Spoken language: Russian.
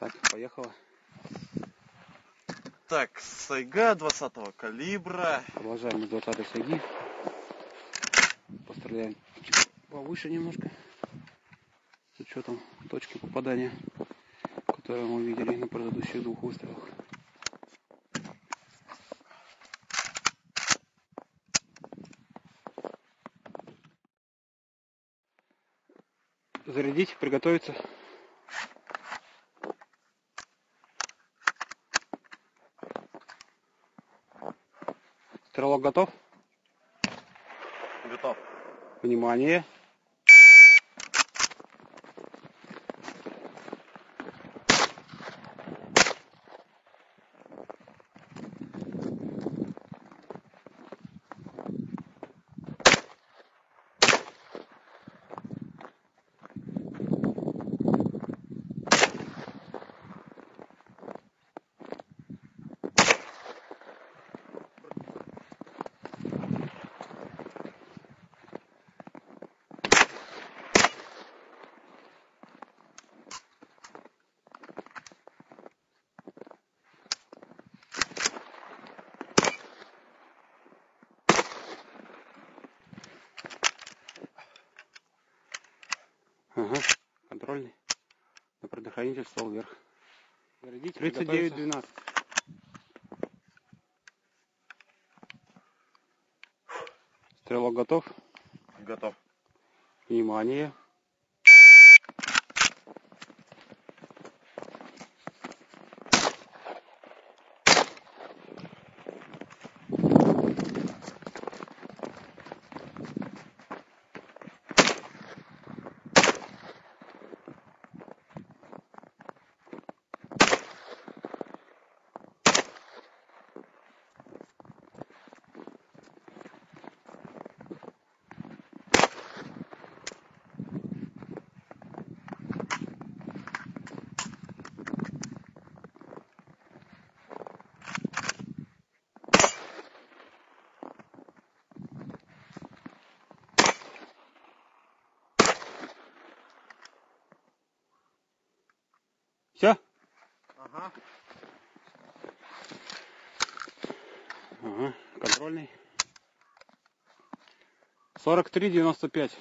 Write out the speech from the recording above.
Так, поехала. Так, сайга 20 калибра. Продолжаем из 20 сайги. Постреляем повыше немножко. С учетом точки попадания, которую мы видели на предыдущих двух выстрелах. Зарядить, приготовиться. Стрелок готов? Готов. Внимание. Ага, контрольный. На предохранитель стол вверх. Зарядить, 39-12. Стрелок готов. Готов. Внимание. Ага. Ага, контрольный. 43-95.